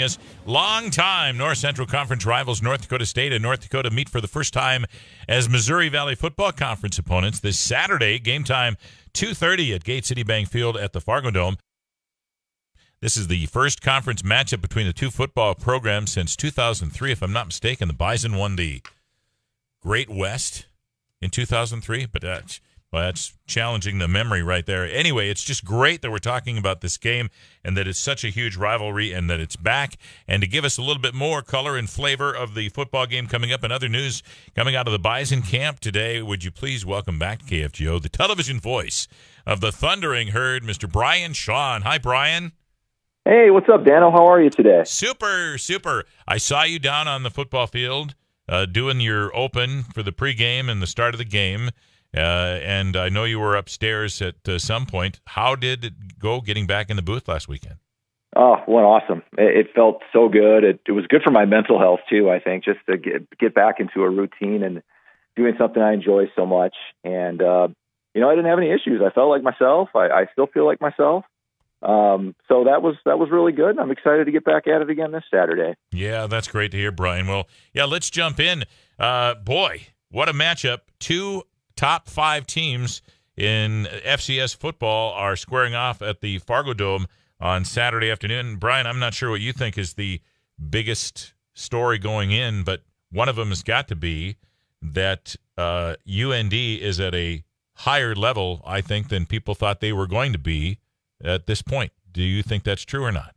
Yes, long time North Central Conference rivals North Dakota State and North Dakota meet for the first time as Missouri Valley Football Conference opponents this Saturday. Game time 2:30 at Gate City Bank Field at the Fargo Dome. This is the first conference matchup between the two football programs since 2003, if I'm not mistaken. The Bison won the Great West in 2003, but that's well, that's challenging the memory right there. Anyway, it's just great that we're talking about this game and that it's such a huge rivalry and that it's back. And to give us a little bit more color and flavor of the football game coming up and other news coming out of the Bison camp today, would you please welcome back to KFGO the television voice of the Thundering Herd, Mr. Brian Shawn. Hi, Brian. Hey, what's up, Dano? How are you today? Super, super. I saw you down on the football field uh, doing your open for the pregame and the start of the game. Uh, and I know you were upstairs at uh, some point. How did it go getting back in the booth last weekend? Oh, went awesome. It, it felt so good. It, it was good for my mental health too. I think just to get get back into a routine and doing something I enjoy so much. And uh, you know, I didn't have any issues. I felt like myself. I, I still feel like myself. Um, so that was that was really good. I'm excited to get back at it again this Saturday. Yeah, that's great to hear, Brian. Well, yeah, let's jump in. Uh, boy, what a matchup! Two top five teams in FCS football are squaring off at the Fargo Dome on Saturday afternoon. Brian, I'm not sure what you think is the biggest story going in, but one of them has got to be that uh, UND is at a higher level, I think, than people thought they were going to be at this point. Do you think that's true or not?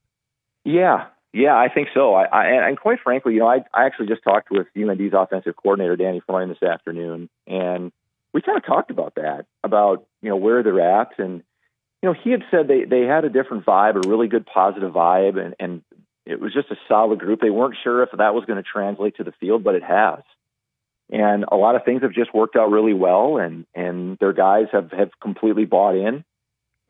Yeah, yeah, I think so. I, I and quite frankly, you know, I I actually just talked with UND's offensive coordinator Danny Freund this afternoon, and we kind of talked about that, about you know where they're at, and you know he had said they they had a different vibe, a really good positive vibe, and and it was just a solid group. They weren't sure if that was going to translate to the field, but it has. And a lot of things have just worked out really well, and and their guys have have completely bought in,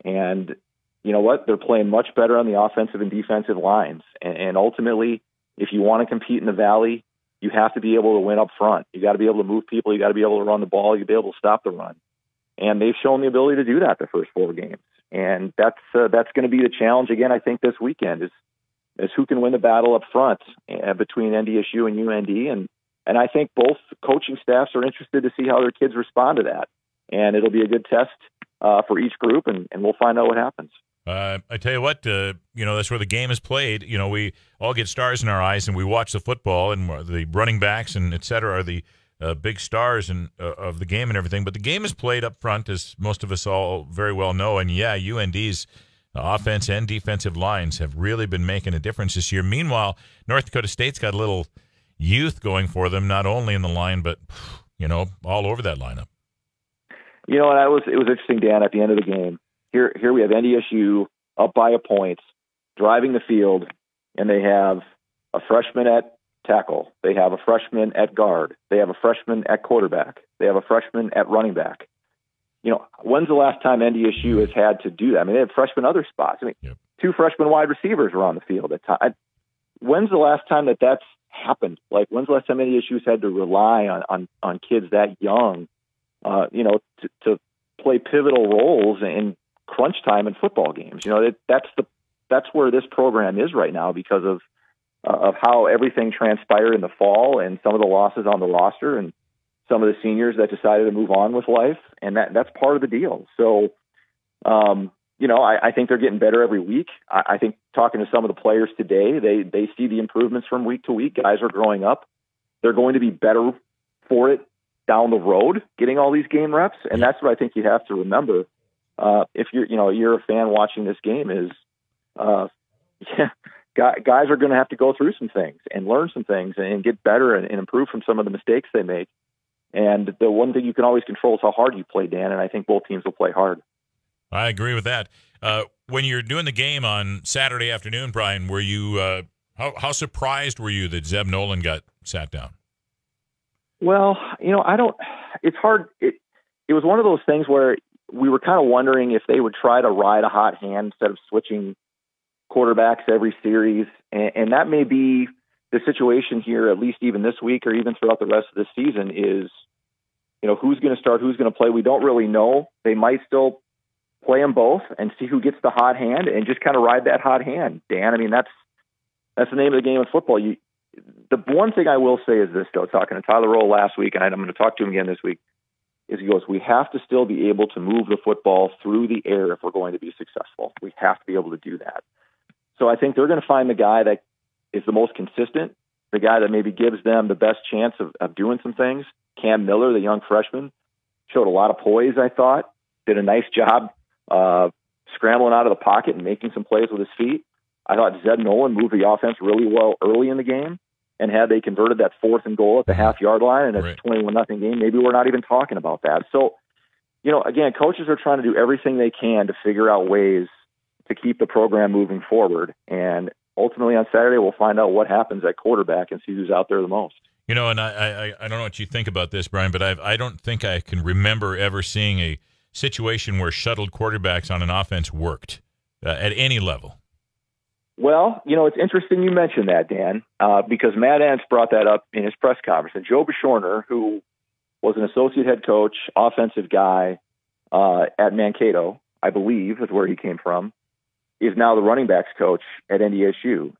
and you know what? They're playing much better on the offensive and defensive lines, and, and ultimately, if you want to compete in the Valley, you have to be able to win up front. You got to be able to move people. You got to be able to run the ball. You be able to stop the run. And they've shown the ability to do that the first four games. And that's uh, that's going to be the challenge again. I think this weekend is is who can win the battle up front uh, between NDSU and UND. And and I think both coaching staffs are interested to see how their kids respond to that. And it'll be a good test uh, for each group, and, and we'll find out what happens. Uh, I tell you what, uh, you know, that's where the game is played. You know, we all get stars in our eyes and we watch the football and the running backs and et cetera are the uh, big stars and uh, of the game and everything. But the game is played up front, as most of us all very well know. And yeah, UND's offense and defensive lines have really been making a difference this year. Meanwhile, North Dakota State's got a little youth going for them, not only in the line, but, you know, all over that lineup. You know, and I was it was interesting, Dan, at the end of the game here here we have NDSU up by a point, driving the field, and they have a freshman at tackle. They have a freshman at guard. They have a freshman at quarterback. They have a freshman at running back. You know, when's the last time NDSU has had to do that? I mean, they have freshmen other spots. I mean, yep. two freshman wide receivers were on the field at time. When's the last time that that's happened? Like, when's the last time NDSU's had to rely on on, on kids that young, uh, you know, to, to play pivotal roles in crunch time in football games. You know, that, that's the that's where this program is right now because of uh, of how everything transpired in the fall and some of the losses on the roster and some of the seniors that decided to move on with life, and that that's part of the deal. So, um, you know, I, I think they're getting better every week. I, I think talking to some of the players today, they they see the improvements from week to week. Guys are growing up. They're going to be better for it down the road, getting all these game reps, and that's what I think you have to remember uh, if you're you know you're a fan watching this game is uh, yeah, guys are going to have to go through some things and learn some things and get better and, and improve from some of the mistakes they make. And the one thing you can always control is how hard you play, Dan. And I think both teams will play hard. I agree with that. Uh, when you're doing the game on Saturday afternoon, Brian, were you uh, how, how surprised were you that Zeb Noland got sat down? Well, you know, I don't. It's hard. It it was one of those things where we were kind of wondering if they would try to ride a hot hand instead of switching quarterbacks every series, and, and that may be the situation here, at least even this week or even throughout the rest of the season. Is you know who's going to start, who's going to play. We don't really know. They might still play them both and see who gets the hot hand and just kind of ride that hot hand. Dan, I mean that's That's the name of the game of football. You, the one thing I will say is this, though, talking to Tyler Roehl last week, and I'm going to talk to him again this week, is he goes, we have to still be able to move the football through the air if we're going to be successful. We have to be able to do that. So I think they're going to find the guy that is the most consistent, the guy that maybe gives them the best chance of, of doing some things. Cam Miller, the young freshman, showed a lot of poise, I thought, did a nice job uh, scrambling out of the pocket and making some plays with his feet. I thought Zeb Noland moved the offense really well early in the game. And had they converted that fourth and goal at the half yard line and it's right. 21 nothing game, maybe we're not even talking about that. So, you know, again, coaches are trying to do everything they can to figure out ways to keep the program moving forward. And ultimately on Saturday, we'll find out what happens at quarterback and see who's out there the most. You know, and I, I, I don't know what you think about this, Brian, but I've, I don't think I can remember ever seeing a situation where shuttled quarterbacks on an offense worked uh, at any level. Well, you know, it's interesting you mentioned that, Dan, uh, because Matt Entz brought that up in his press conference. And Joe Bashorner, who was an associate head coach, offensive guy uh, at Mankato, I believe is where he came from, is now the running backs coach at NDSU.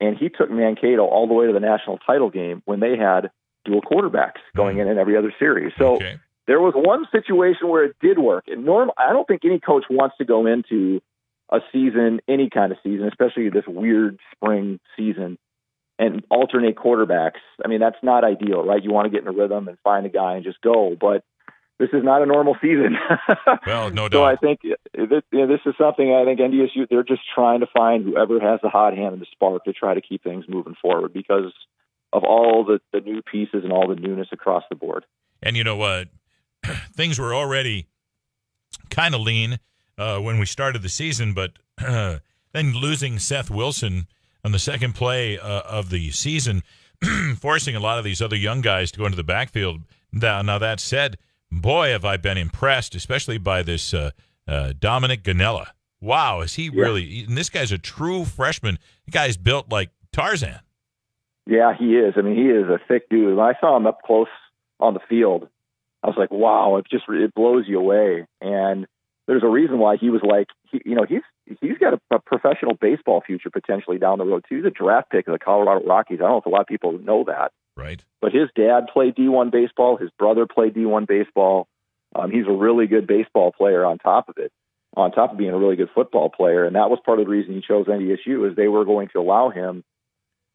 And he took Mankato all the way to the national title game when they had dual quarterbacks going mm. in in every other series. So okay. there was one situation where it did work. And norm, I don't think any coach wants to go into a season, any kind of season, especially this weird spring season, and alternate quarterbacks. I mean, that's not ideal, right? You want to get in a rhythm and find a guy and just go. But this is not a normal season. well, no doubt. So I think uh, this, you know, this is something I think NDSU they're just trying to find whoever has the hot hand and the spark to try to keep things moving forward because of all the, the new pieces and all the newness across the board. And you know what? things were already kind of lean uh, when we started the season, but uh, then losing Seth Wilson on the second play uh, of the season, forcing a lot of these other young guys to go into the backfield. Now, now that said, boy, have I been impressed, especially by this uh, uh, Dominic Gonnella. Wow, is he yeah. really? And this guy's a true freshman. The guy's built like Tarzan. Yeah, he is. I mean, he is a thick dude. When I saw him up close on the field, I was like, wow, it just it blows you away. And there's a reason why he was like, he, you know, he's he's got a, a professional baseball future potentially down the road too. He's a draft pick of the Colorado Rockies. I don't know if a lot of people know that. Right. But his dad played D1 baseball. His brother played D1 baseball. Um, he's a really good baseball player on top of it, on top of being a really good football player. And that was part of the reason he chose NDSU is they were going to allow him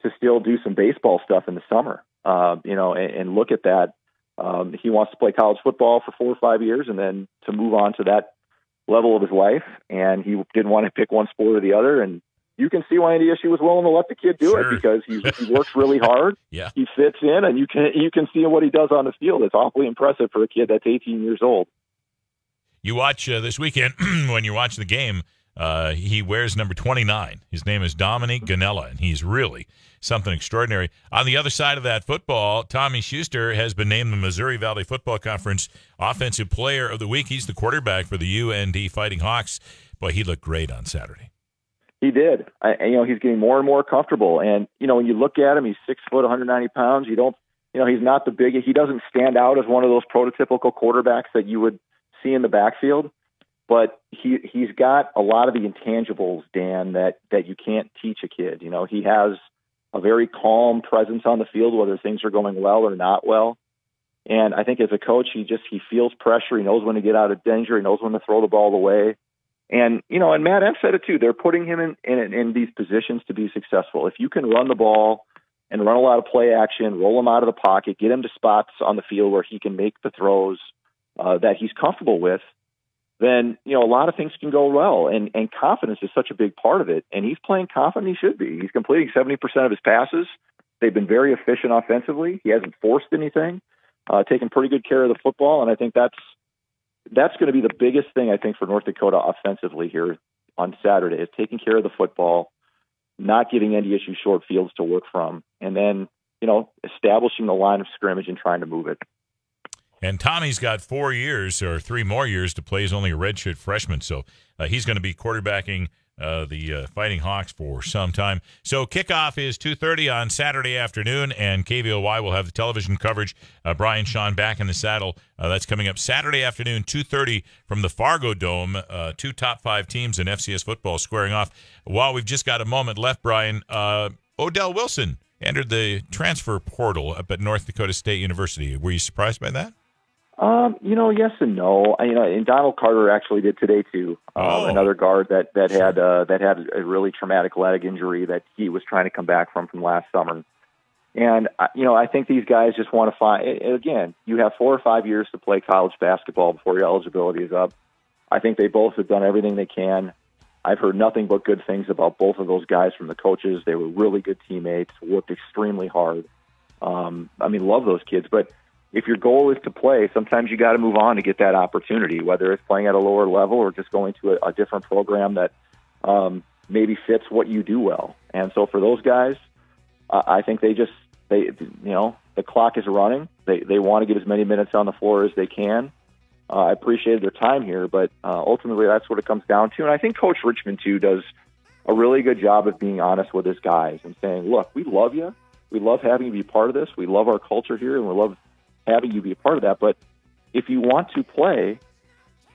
to still do some baseball stuff in the summer. Uh, you know, and, and look at that. Um, he wants to play college football for four or five years, and then to move on to that level of his life, and he didn't want to pick one sport or the other. And you can see why NDSU was willing to let the kid do sure. it because he, he works really hard. yeah, he fits in, and you can you can see what he does on the field. It's awfully impressive for a kid that's 18 years old. You watch uh, this weekend when you watch the game. Uh, he wears number 29. His name is Dominic Gonnella, and he's really something extraordinary. On the other side of that football, Tommy Schuster has been named the Missouri Valley Football Conference Offensive Player of the Week. He's the quarterback for the UND Fighting Hawks. Boy, he looked great on Saturday. He did. I, you know, he's getting more and more comfortable. And you know, when you look at him, he's six foot, 190 pounds. You don't, you know, he's not the big. He doesn't stand out as one of those prototypical quarterbacks that you would see in the backfield. But he he's got a lot of the intangibles, Dan, that that you can't teach a kid. You know, he has a very calm presence on the field, whether things are going well or not well. And I think as a coach, he just he feels pressure. He knows when to get out of danger. He knows when to throw the ball away. And you know, and Matt Entz said it too. They're putting him in, in in these positions to be successful. If you can run the ball and run a lot of play action, roll him out of the pocket, get him to spots on the field where he can make the throws uh, that he's comfortable with, then you know a lot of things can go well. And and confidence is such a big part of it. And he's playing confident. He should be. He's completing seventy percent of his passes. They've been very efficient offensively. He hasn't forced anything. Uh, taken pretty good care of the football, and I think that's that's going to be the biggest thing I think for North Dakota offensively here on Saturday is taking care of the football, not giving any NDSU short fields to work from, and then you know establishing the line of scrimmage and trying to move it. And Tommy's got four years or three more years to play. He's only a redshirt freshman, so uh, he's going to be quarterbacking uh, the uh, Fighting Hawks for some time. So kickoff is 2.30 on Saturday afternoon, and KVOY will have the television coverage. Uh, Brian Shawn back in the saddle. Uh, that's coming up Saturday afternoon, 2.30 from the Fargo Dome. Uh, two top five teams in FCS football squaring off. While we've just got a moment left, Brian, Odell Wilson entered the transfer portal up at North Dakota State University. Were you surprised by that? Um, you know, yes and no. You know, and Donald Carter actually did today too. Um, Oh. Another guard that that had uh, that had a really traumatic leg injury that he was trying to come back from from last summer. And uh, you know, I think these guys just want to find. Again, you have four or five years to play college basketball before your eligibility is up. I think they both have done everything they can. I've heard nothing but good things about both of those guys from the coaches. They were really good teammates, worked extremely hard. Um, I mean, love those kids. But if your goal is to play, sometimes you got to move on to get that opportunity, whether it's playing at a lower level or just going to a, a different program that um, maybe fits what you do well. And so for those guys, uh, I think they just they you know the clock is running. They they want to get as many minutes on the floor as they can. Uh, I appreciated their time here, but uh, ultimately that's what it comes down to. And I think Coach Richman too does a really good job of being honest with his guys and saying, "Look, we love you. We love having you be part of this. We love our culture here, and we love having you be a part of that. But if you want to play,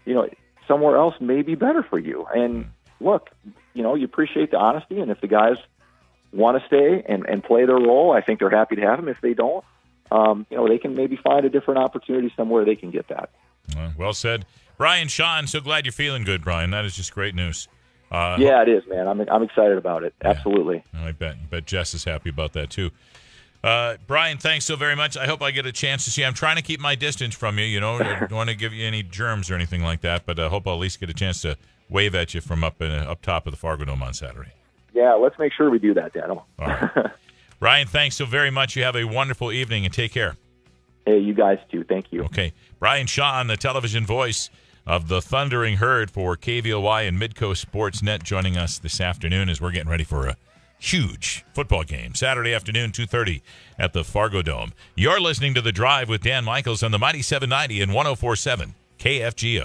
you know, somewhere else may be better for you. And look, you know, you appreciate the honesty, and if the guys want to stay and, and play their role, I think they're happy to have them. If they don't, um, you know, they can maybe find a different opportunity somewhere they can get that. Well said. Brian Shawn, so glad you're feeling good, Brian. That is just great news. Uh, Yeah, it is, man. I'm I'm excited about it. Absolutely. I bet, bet Jess is happy about that too. Uh, Brian, thanks so very much. I hope I get a chance to see. you. I'm trying to keep my distance from you. You know, I don't want to give you any germs or anything like that, but I hope I'll at least get a chance to wave at you from up in, up top of the Fargo Dome on Saturday. Yeah, let's make sure we do that, Daniel. All right. Ryan, thanks so very much. You have a wonderful evening and take care. hey, you guys too. Thank you. Okay. Brian Shawn, the television voice of the Thundering Herd for KVOY and Midco Sports Net, joining us this afternoon as we're getting ready for a huge football game Saturday afternoon, 2.30 at the Fargo Dome. You're listening to The Drive with Dan Michaels on the Mighty 790 and 1047 KFGO.